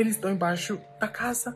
eles estão embaixo da casa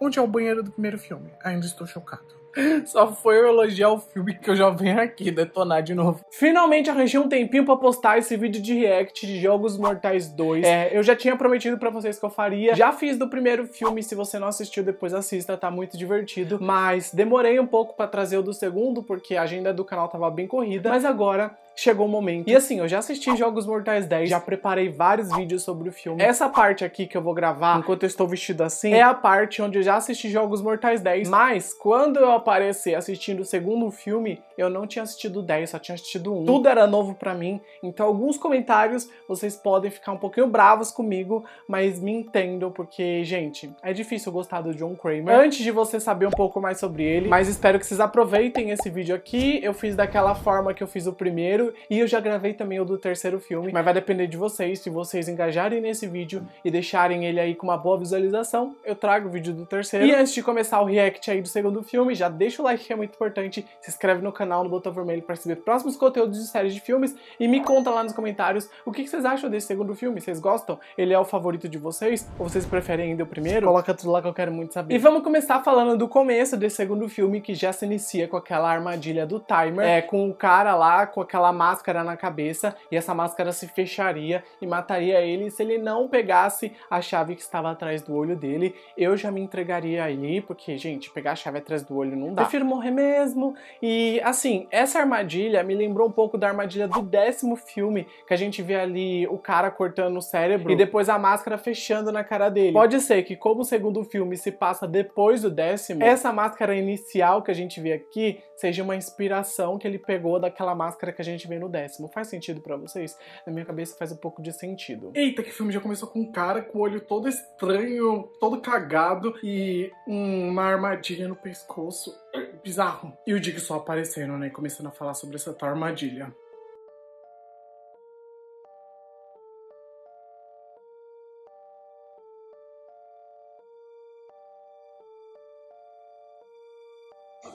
onde é o banheiro do primeiro filme. Ainda estou chocado. Só foi eu elogiar o filme que eu já venho aqui detonar de novo. Finalmente arranjei um tempinho pra postar esse vídeo de react de Jogos Mortais 2. É, eu já tinha prometido pra vocês que eu faria. Já fiz do primeiro filme, se você não assistiu, depois assista, tá muito divertido. Mas demorei um pouco pra trazer o do segundo, porque a agenda do canal tava bem corrida. Mas agora chegou o momento. E assim, eu já assisti Jogos Mortais 10, já preparei vários vídeos sobre o filme. Essa parte aqui que eu vou gravar, enquanto eu estou vestido assim, é a parte onde eu já assisti Jogos Mortais 10. Mas, quando eu aparecer assistindo o segundo filme, eu não tinha assistido 10, só tinha assistido um. Tudo era novo pra mim, então alguns comentários vocês podem ficar um pouquinho bravos comigo, mas me entendam, porque, gente, é difícil gostar do John Kramer. Antes de você saber um pouco mais sobre ele, mas espero que vocês aproveitem esse vídeo aqui. Eu fiz daquela forma que eu fiz o primeiro, e eu já gravei também o do terceiro filme, mas vai depender de vocês. Se vocês engajarem nesse vídeo e deixarem ele aí com uma boa visualização, eu trago o vídeo do terceiro. E antes de começar o react aí do segundo filme, já deixa o like que é muito importante, se inscreve no canal, no botão vermelho para receber próximos conteúdos de séries de filmes e me conta lá nos comentários o que vocês acham desse segundo filme, vocês gostam? Ele é o favorito de vocês? Ou vocês preferem ainda o primeiro? Coloca tudo lá que eu quero muito saber. E vamos começar falando do começo desse segundo filme, que já se inicia com aquela armadilha do timer, é, com o cara lá, com aquela máscara na cabeça e essa máscara se fecharia e mataria ele se ele não pegasse a chave que estava atrás do olho dele. Eu já me entregaria aí, porque, gente, pegar a chave atrás do olho não dá. Prefiro morrer mesmo. E, assim, essa armadilha me lembrou um pouco da armadilha do décimo filme, que a gente vê ali o cara cortando o cérebro e depois a máscara fechando na cara dele. Pode ser que, como o segundo filme se passa depois do décimo, essa máscara inicial que a gente vê aqui seja uma inspiração que ele pegou daquela máscara que a gente vê no décimo. Faz sentido para vocês? Na minha cabeça faz um pouco de sentido. Eita, que filme já começou com um cara com o olho todo estranho, todo cagado e uma armadilha no pescoço. Bizarro. E o Dick só aparecendo, né? Começando a falar sobre essa tal armadilha.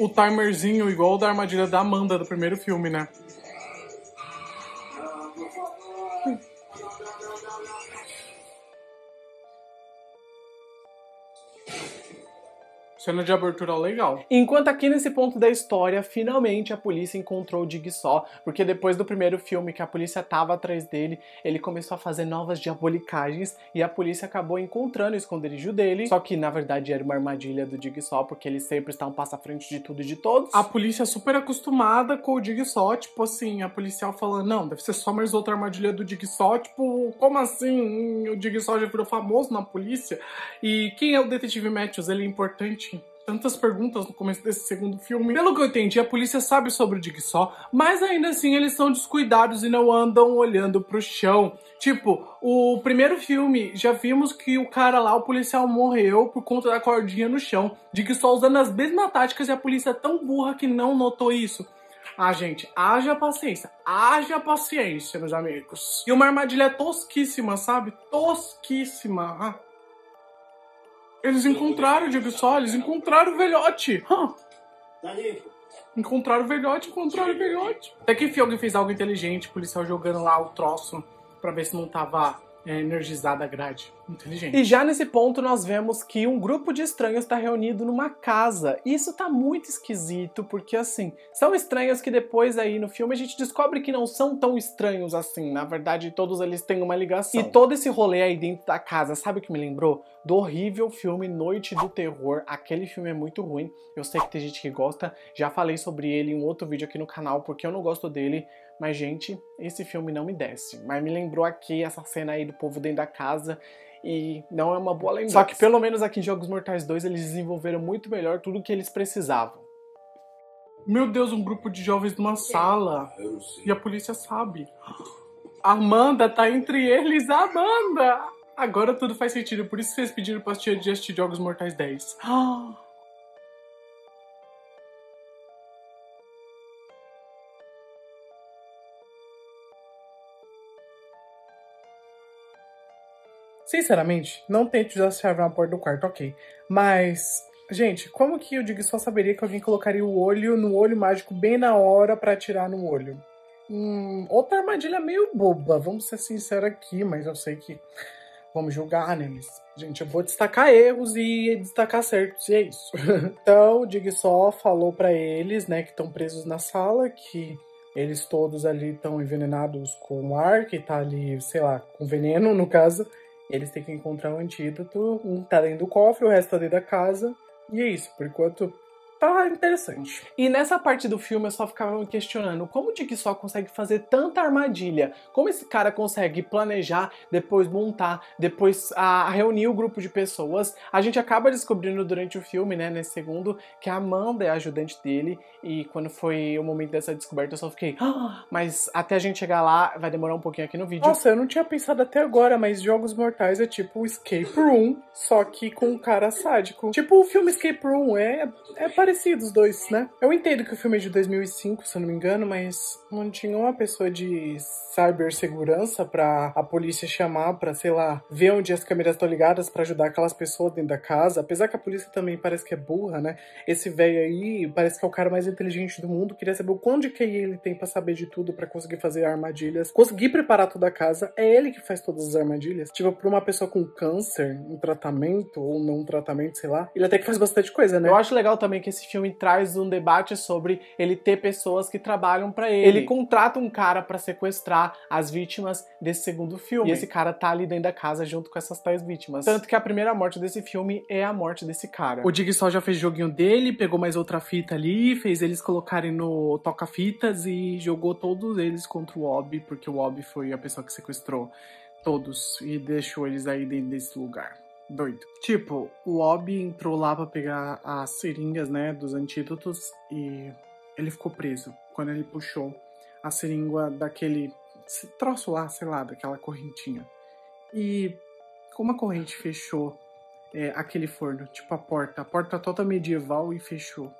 o timerzinho igual o da armadilha da Amanda do primeiro filme, né? Cena de abertura legal. Enquanto aqui nesse ponto da história, finalmente a polícia encontrou o Jigsaw, porque depois do primeiro filme que a polícia tava atrás dele, ele começou a fazer novas diabolicagens e a polícia acabou encontrando o esconderijo dele, só que na verdade era uma armadilha do Jigsaw, porque ele sempre está um passo à frente de tudo e de todos. A polícia é super acostumada com o Jigsaw, tipo assim, a policial falando, não, deve ser só mais outra armadilha do Jigsaw, tipo, como assim? O Jigsaw já virou famoso na polícia? E quem é o detetive Matthews? Ele é importante tantas perguntas no começo desse segundo filme. Pelo que eu entendi, a polícia sabe sobre o Jigsaw, mas ainda assim eles são descuidados e não andam olhando pro chão. Tipo, o primeiro filme, já vimos que o cara lá, o policial, morreu por conta da cordinha no chão. Jigsaw usando as mesmas táticas e a polícia é tão burra que não notou isso. Ah, gente, haja paciência. Haja paciência, meus amigos. E uma armadilha tosquíssima, sabe? Tosquíssima. Ah. Eles encontraram o Jigsaw, eles encontraram o velhote. Huh. Encontraram o velhote, encontraram o velhote. Até que enfim alguém fez algo inteligente, o policial jogando lá o troço pra ver se não tava é, energizada a grade. Inteligente. E já nesse ponto nós vemos que um grupo de estranhos está reunido numa casa. E isso tá muito esquisito, porque assim, são estranhos que depois aí no filme a gente descobre que não são tão estranhos assim. Na verdade, todos eles têm uma ligação. E todo esse rolê aí dentro da casa, sabe o que me lembrou? Do horrível filme Noite do Terror. Aquele filme é muito ruim. Eu sei que tem gente que gosta. Já falei sobre ele em um outro vídeo aqui no canal, porque eu não gosto dele. Mas, gente, esse filme não me desce. Mas me lembrou aqui essa cena aí do povo dentro da casa e não é uma boa lembrança. Só que pelo menos aqui em Jogos Mortais 2 eles desenvolveram muito melhor tudo o que eles precisavam. Meu Deus, um grupo de jovens numa sala. E a polícia sabe. Amanda tá entre eles, Amanda! Agora tudo faz sentido, por isso vocês pediram pra assistir Jogos Mortais 10. Sinceramente, não tente usar a chave na porta do quarto, ok. Mas, gente, como que o Dig só saberia que alguém colocaria o olho no olho mágico bem na hora para atirar no olho? Hum, outra armadilha meio boba, vamos ser sinceros aqui, mas eu sei que vamos julgar, né? Mas, gente, eu vou destacar erros e destacar certos, e é isso. então, o Jigsaw falou para eles, né, que estão presos na sala, que eles todos ali estão envenenados com ar, que tá ali, sei lá, com veneno, no caso. Eles têm que encontrar um antídoto, um tá dentro do cofre, o resto tá dentro da casa. E é isso, por enquanto tá interessante. E nessa parte do filme eu só ficava me questionando como o Dick só consegue fazer tanta armadilha, como esse cara consegue planejar, depois montar, depois a, a reunir o grupo de pessoas. A gente acaba descobrindo durante o filme, né, nesse segundo, que a Amanda é a ajudante dele e quando foi o momento dessa descoberta eu só fiquei, ah! mas até a gente chegar lá vai demorar um pouquinho aqui no vídeo. Nossa, eu não tinha pensado até agora, mas Jogos Mortais é tipo Escape Room, só que com um cara sádico. Tipo o filme Escape Room, é, é parecido parecidos os dois, né? Eu entendo que o filme é de 2005, se eu não me engano, mas não tinha uma pessoa de cibersegurança para a polícia chamar para, sei lá, ver onde as câmeras estão ligadas para ajudar aquelas pessoas dentro da casa. Apesar que a polícia também parece que é burra, né? Esse velho aí parece que é o cara mais inteligente do mundo. Queria saber o quanto de QI ele tem para saber de tudo, para conseguir fazer armadilhas, conseguir preparar toda a casa. É ele que faz todas as armadilhas. Tipo, pra uma pessoa com câncer, um tratamento ou não um tratamento, sei lá, ele até que faz bastante coisa, né? Eu acho legal também que esse esse filme traz um debate sobre ele ter pessoas que trabalham para ele. Ele contrata um cara para sequestrar as vítimas desse segundo filme. E esse cara tá ali dentro da casa junto com essas tais vítimas. Tanto que a primeira morte desse filme é a morte desse cara. O Jigsaw já fez joguinho dele, pegou mais outra fita ali, fez eles colocarem no toca-fitas e jogou todos eles contra o Obi, porque o Obi foi a pessoa que sequestrou todos e deixou eles aí dentro desse lugar doido. Tipo, o Obi entrou lá pra pegar as seringas, né, dos antídotos e ele ficou preso quando ele puxou a seringa daquele troço lá, sei lá, daquela correntinha. E como a corrente fechou é, aquele forno, tipo a porta, a porta toda medieval e fechou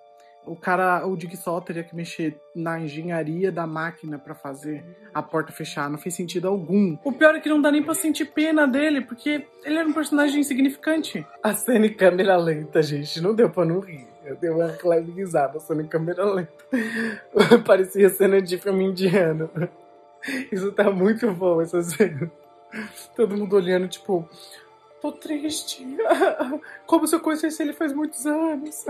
o cara, o Jigsaw teria que mexer na engenharia da máquina para fazer a porta fechar. Não fez sentido algum. O pior é que não dá nem pra sentir pena dele, porque ele era um personagem insignificante. A cena em câmera lenta, gente, não deu pra não rir. Eu dei uma leve risada, a cena em câmera lenta. Parecia cena de filme indiano. Isso tá muito bom, essa cena. Todo mundo olhando, tipo, tô triste. Como se eu conhecesse ele faz muitos anos.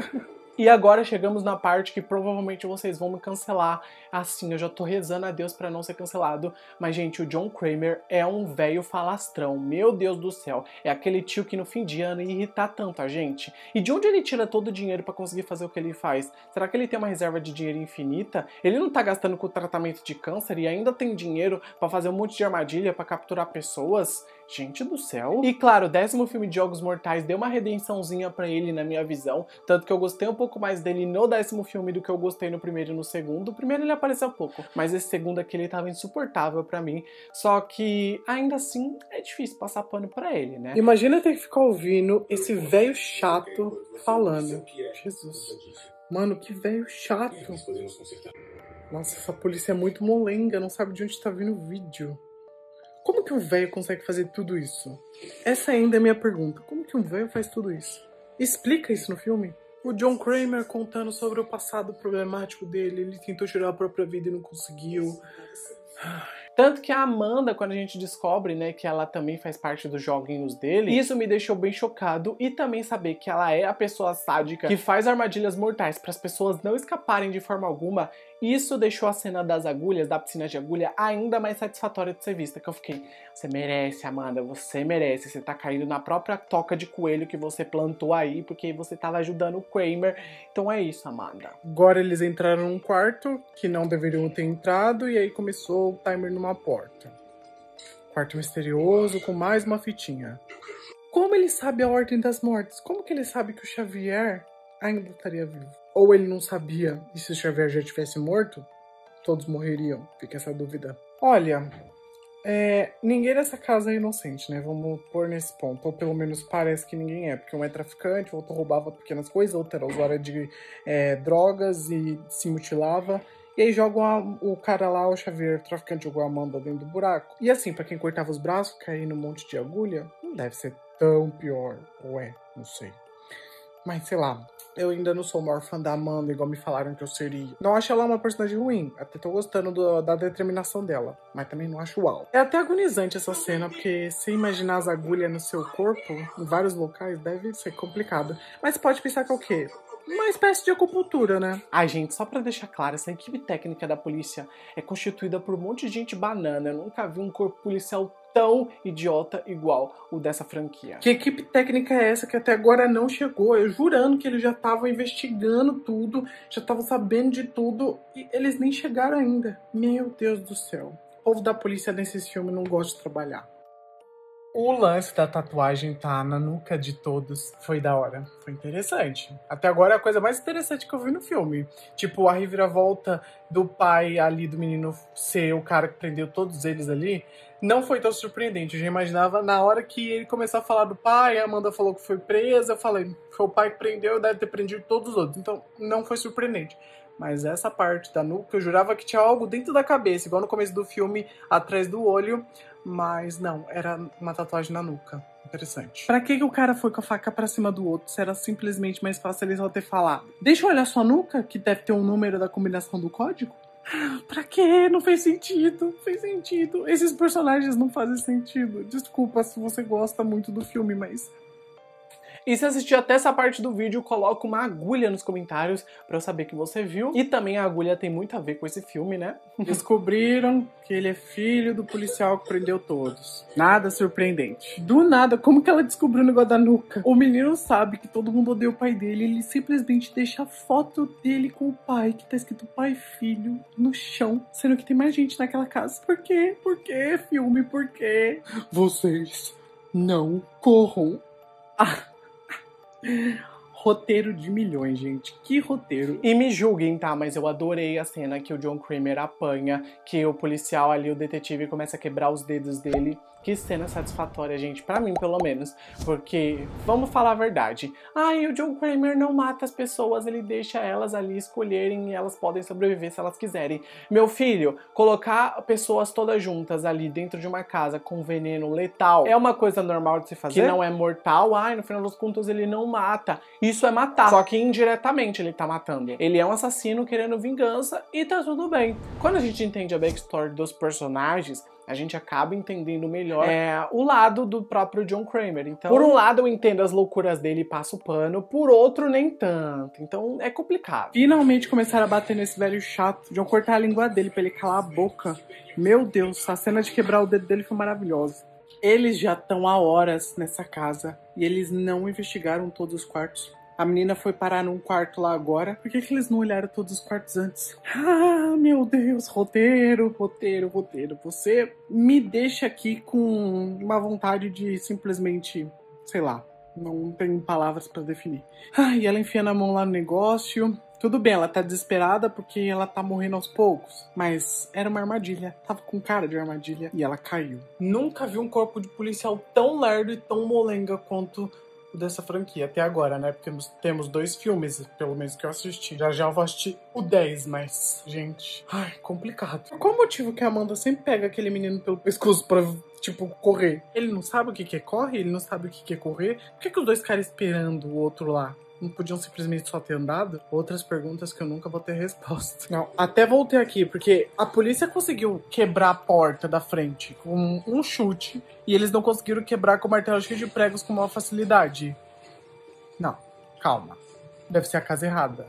E agora chegamos na parte que provavelmente vocês vão me cancelar. Assim, eu já tô rezando a Deus para não ser cancelado. Mas, gente, o John Kramer é um velho falastrão. Meu Deus do céu. É aquele tio que no fim de ano ia irritar tanto a gente. E de onde ele tira todo o dinheiro para conseguir fazer o que ele faz? Será que ele tem uma reserva de dinheiro infinita? Ele não tá gastando com o tratamento de câncer e ainda tem dinheiro para fazer um monte de armadilha para capturar pessoas? Gente do céu. E claro, o décimo filme de Jogos Mortais deu uma redençãozinha para ele na minha visão, tanto que eu gostei um pouco mais dele no décimo filme do que eu gostei no primeiro e no segundo. O primeiro ele apareceu pouco, mas esse segundo aqui ele tava insuportável para mim. Só que ainda assim é difícil passar pano para ele, né? Imagina ter que ficar ouvindo esse velho chato falando. Jesus. Mano, que velho chato. Nossa, essa polícia é muito molenga, não sabe de onde tá vindo o vídeo. Como que um velho consegue fazer tudo isso? Essa ainda é a minha pergunta. Como que um velho faz tudo isso? Explica isso no filme. O John Kramer contando sobre o passado problemático dele, ele tentou tirar a própria vida e não conseguiu. Tanto que a Amanda, quando a gente descobre, né, que ela também faz parte dos joguinhos dele, isso me deixou bem chocado e também saber que ela é a pessoa sádica que faz armadilhas mortais para as pessoas não escaparem de forma alguma isso deixou a cena das agulhas, da piscina de agulha, ainda mais satisfatória de ser vista. Que eu fiquei, você merece, Amanda, você merece. Você tá caindo na própria toca de coelho que você plantou aí, porque você tava ajudando o Kramer. Então é isso, Amanda. Agora eles entraram num quarto que não deveriam ter entrado, e aí começou o timer numa porta. Quarto misterioso com mais uma fitinha. Como ele sabe a ordem das mortes? Como que ele sabe que o Xavier ainda estaria vivo? Ou ele não sabia, e se o Xavier já tivesse morto, todos morreriam? Fica essa dúvida. Olha, é, ninguém nessa casa é inocente, né? Vamos pôr nesse ponto. Ou pelo menos parece que ninguém é, porque um é traficante, outro roubava pequenas coisas, outro era usuário de é, drogas e se mutilava. E aí jogam o cara lá, o Xavier, o traficante, jogou a Amanda dentro do buraco. E assim, para quem cortava os braços, cair num monte de agulha, não deve ser tão pior. Ou é, não sei. Mas sei lá, eu ainda não sou maior fã da Amanda, igual me falaram que eu seria. Não acho ela uma personagem ruim, até tô gostando do, da determinação dela, mas também não acho uau. É até agonizante essa cena, porque se imaginar as agulhas no seu corpo, em vários locais, deve ser complicado. Mas pode pensar que é o quê? uma espécie de acupuntura, né? Ai, gente, só para deixar claro, essa equipe técnica da polícia é constituída por um monte de gente banana. Eu nunca vi um corpo policial tão idiota igual o dessa franquia. Que equipe técnica é essa que até agora não chegou? Eu jurando que eles já estavam investigando tudo, já estavam sabendo de tudo e eles nem chegaram ainda. Meu Deus do céu. O povo da polícia nesses filmes não gosta de trabalhar. O lance da tatuagem tá na nuca de todos foi da hora. Foi interessante. Até agora é a coisa mais interessante que eu vi no filme. Tipo, a reviravolta do pai ali, do menino ser o cara que prendeu todos eles ali, não foi tão surpreendente. Eu já imaginava na hora que ele começou a falar do pai, a Amanda falou que foi presa, eu falei, foi o pai que prendeu, deve ter prendido todos os outros. Então, não foi surpreendente. Mas essa parte da nuca, eu jurava que tinha algo dentro da cabeça, igual no começo do filme, atrás do olho. Mas não, era uma tatuagem na nuca. Interessante. Pra que, que o cara foi com a faca pra cima do outro? Se era simplesmente mais fácil ele só ter falado. Deixa eu olhar sua nuca, que deve ter um número da combinação do código. Pra quê? Não fez sentido. Não fez sentido. Esses personagens não fazem sentido. Desculpa se você gosta muito do filme, mas e se assistir até essa parte do vídeo, coloca uma agulha nos comentários para eu saber que você viu. E também a agulha tem muito a ver com esse filme, né? Descobriram que ele é filho do policial que prendeu todos. Nada surpreendente. Do nada, como que ela descobriu o negócio da nuca? O menino sabe que todo mundo odeia o pai dele, ele simplesmente deixa a foto dele com o pai, que tá escrito pai e filho, no chão, sendo que tem mais gente naquela casa. Por quê? Por quê, filme? Por quê? Vocês não corram. Ah. Roteiro de milhões, gente. Que roteiro. E me julguem, tá? Mas eu adorei a cena que o John Kramer apanha, que o policial ali, o detetive, começa a quebrar os dedos dele. Que cena satisfatória, gente, para mim pelo menos, porque vamos falar a verdade. Ai, o John Kramer não mata as pessoas, ele deixa elas ali escolherem e elas podem sobreviver se elas quiserem. Meu filho, colocar pessoas todas juntas ali dentro de uma casa com veneno letal é uma coisa normal de se fazer, que não é mortal. Ai, no final dos contos ele não mata. Isso é matar, só que indiretamente ele tá matando. Ele é um assassino querendo vingança e tá tudo bem. Quando a gente entende a backstory dos personagens, a gente acaba entendendo melhor é, o lado do próprio John Kramer. Então, por um lado, eu entendo as loucuras dele e passo o pano, por outro, nem tanto. Então, é complicado. Finalmente começaram a bater nesse velho chato. John cortar a língua dele pra ele calar a boca. Meu Deus, a cena de quebrar o dedo dele foi maravilhosa. Eles já estão há horas nessa casa e eles não investigaram todos os quartos. A menina foi parar num quarto lá agora. Por que, que eles não olharam todos os quartos antes? Ah, meu Deus, roteiro, roteiro, roteiro. Você me deixa aqui com uma vontade de simplesmente, sei lá, não tem palavras para definir. Ah, e ela enfiando a mão lá no negócio. Tudo bem, ela tá desesperada porque ela tá morrendo aos poucos, mas era uma armadilha. Tava com cara de armadilha e ela caiu. Nunca vi um corpo de policial tão lerdo e tão molenga quanto dessa franquia até agora, né? Porque temos dois filmes, pelo menos que eu assisti. Já já eu vou assistir o 10, mas, gente, ai, complicado. Qual o motivo que a Amanda sempre pega aquele menino pelo pescoço pra, tipo, correr? Ele não sabe o que, que é corre, ele não sabe o que, que é correr. Por que, que os dois caras esperando o outro lá? não podiam simplesmente só ter andado? Outras perguntas que eu nunca vou ter resposta. Não, até voltei aqui, porque a polícia conseguiu quebrar a porta da frente com um chute e eles não conseguiram quebrar com martelo cheio de pregos com maior facilidade. Não, calma. Deve ser a casa errada.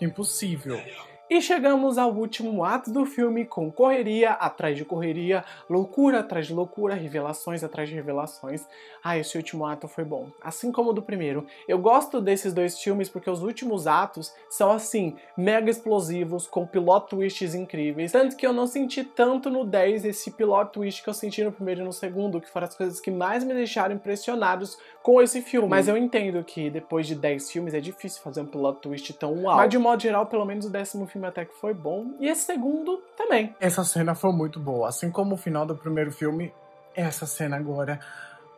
Impossível. E chegamos ao último ato do filme com correria atrás de correria, loucura atrás de loucura, revelações atrás de revelações. Ah, esse último ato foi bom. Assim como o do primeiro. Eu gosto desses dois filmes porque os últimos atos são assim, mega explosivos, com plot twists incríveis. Tanto que eu não senti tanto no 10 esse plot twist que eu senti no primeiro e no segundo, que foram as coisas que mais me deixaram impressionados com esse filme. Mas eu entendo que depois de 10 filmes é difícil fazer um plot twist tão uau. Mas de modo geral, pelo menos o décimo filme até que foi bom. E esse segundo também. Essa cena foi muito boa. Assim como o final do primeiro filme, essa cena agora.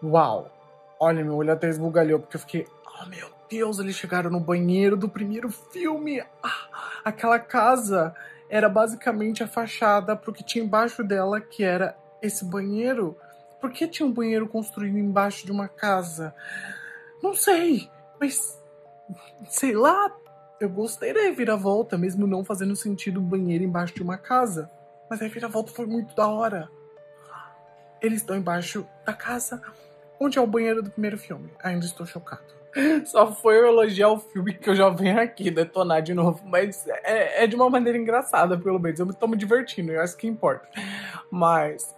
Uau! Olha, meu olho até esbugalhou, porque eu fiquei. Oh, meu Deus, eles chegaram no banheiro do primeiro filme. Ah, aquela casa era basicamente a fachada pro que tinha embaixo dela, que era esse banheiro. Por que tinha um banheiro construído embaixo de uma casa? Não sei, mas sei lá, eu gostei da reviravolta, mesmo não fazendo sentido o banheiro embaixo de uma casa. Mas a reviravolta foi muito da hora. Eles estão embaixo da casa onde é o banheiro do primeiro filme. Ainda estou chocado. Só foi eu elogiar o filme que eu já venho aqui detonar de novo. Mas é, é de uma maneira engraçada, pelo menos. Eu estou me divertindo, eu acho que importa. Mas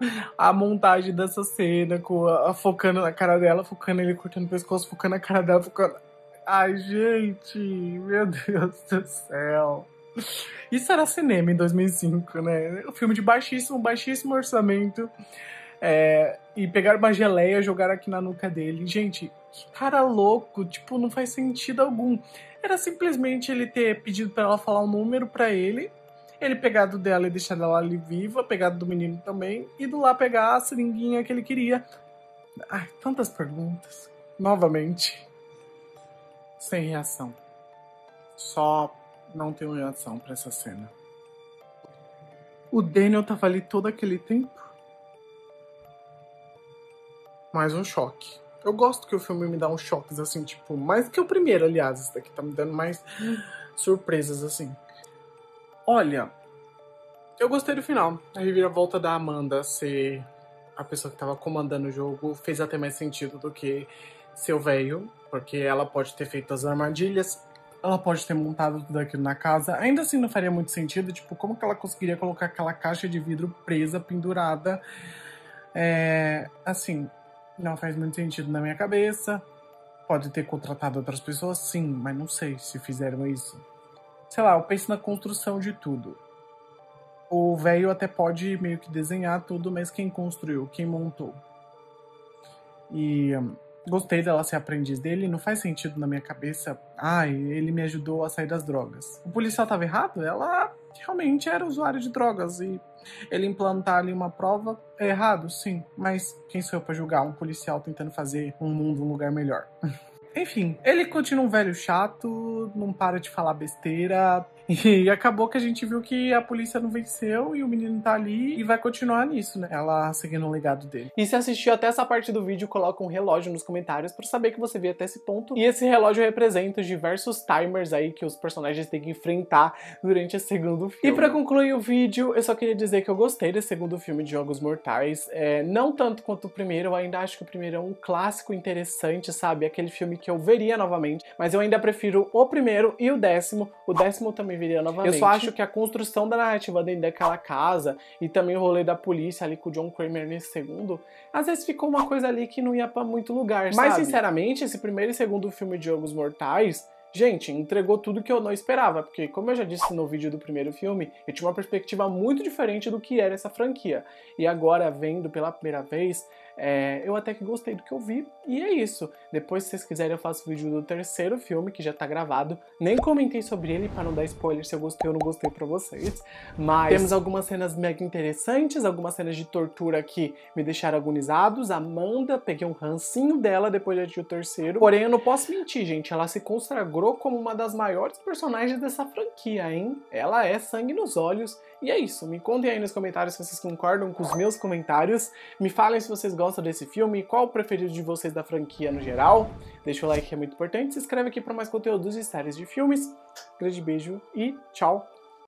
a montagem dessa cena, com a, a, focando na cara dela, focando ele cortando o pescoço, focando na cara dela, focando. Ai, gente, meu Deus do céu. Isso era cinema em 2005, né? Um filme de baixíssimo, baixíssimo orçamento. É, e pegaram uma geleia, jogaram aqui na nuca dele. Gente, que cara louco, tipo, não faz sentido algum. Era simplesmente ele ter pedido para ela falar um número para ele, ele pegar do dela e deixar ela ali viva, pegar do menino também, e do lá pegar a seringuinha que ele queria. Ai, tantas perguntas. Novamente. Sem reação. Só não tenho reação para essa cena. O Daniel tava ali todo aquele tempo? Mais um choque. Eu gosto que o filme me dá uns choques assim, tipo, mais que o primeiro, aliás. Esse daqui tá me dando mais surpresas assim. Olha, eu gostei do final. A reviravolta da Amanda ser a pessoa que tava comandando o jogo fez até mais sentido do que seu velho, porque ela pode ter feito as armadilhas, ela pode ter montado tudo aquilo na casa. Ainda assim não faria muito sentido, tipo, como que ela conseguiria colocar aquela caixa de vidro presa, pendurada? É, assim, não faz muito sentido na minha cabeça. Pode ter contratado outras pessoas, sim, mas não sei se fizeram isso. Sei lá, eu penso na construção de tudo. O velho até pode meio que desenhar tudo, mas quem construiu, quem montou? E hum, gostei dela ser aprendiz dele, não faz sentido na minha cabeça. Ai, ele me ajudou a sair das drogas. O policial estava errado? Ela realmente era usuário de drogas e ele implantar ali uma prova é errado, sim, mas quem sou eu para julgar um policial tentando fazer um mundo um lugar melhor? Enfim, ele continua um velho chato, não para de falar besteira, e acabou que a gente viu que a polícia não venceu e o menino tá ali e vai continuar nisso, né? Ela seguindo o legado dele. E se assistiu até essa parte do vídeo, coloca um relógio nos comentários para saber que você veio até esse ponto. E esse relógio representa os diversos timers aí que os personagens têm que enfrentar durante esse segundo filme. E para concluir o vídeo, eu só queria dizer que eu gostei desse segundo filme de Jogos Mortais. É, não tanto quanto o primeiro, eu ainda acho que o primeiro é um clássico interessante, sabe? Aquele filme que eu veria novamente. Mas eu ainda prefiro o primeiro e o décimo. O décimo também novamente. Eu só acho que a construção da narrativa dentro daquela casa e também o rolê da polícia ali com o John Kramer nesse segundo, às vezes ficou uma coisa ali que não ia para muito lugar, Mas, sabe? sinceramente, esse primeiro e segundo filme de Jogos Mortais Gente, entregou tudo que eu não esperava, porque como eu já disse no vídeo do primeiro filme, eu tinha uma perspectiva muito diferente do que era essa franquia. E agora, vendo pela primeira vez, é, eu até que gostei do que eu vi, e é isso. Depois, se vocês quiserem, eu faço vídeo do terceiro filme, que já tá gravado. Nem comentei sobre ele para não dar spoiler se eu gostei ou não gostei pra vocês. Mas temos algumas cenas mega interessantes, algumas cenas de tortura que me deixaram agonizados. Amanda, peguei um rancinho dela depois de assistir o terceiro. Porém, eu não posso mentir, gente. Ela se consagrou como uma das maiores personagens dessa franquia, hein? Ela é sangue nos olhos. E é isso. Me contem aí nos comentários se vocês concordam com os meus comentários. Me falem se vocês gostam desse filme, qual o preferido de vocês da franquia no geral. Deixa o like que é muito importante. Se inscreve aqui para mais conteúdos e séries de filmes. Grande beijo e tchau!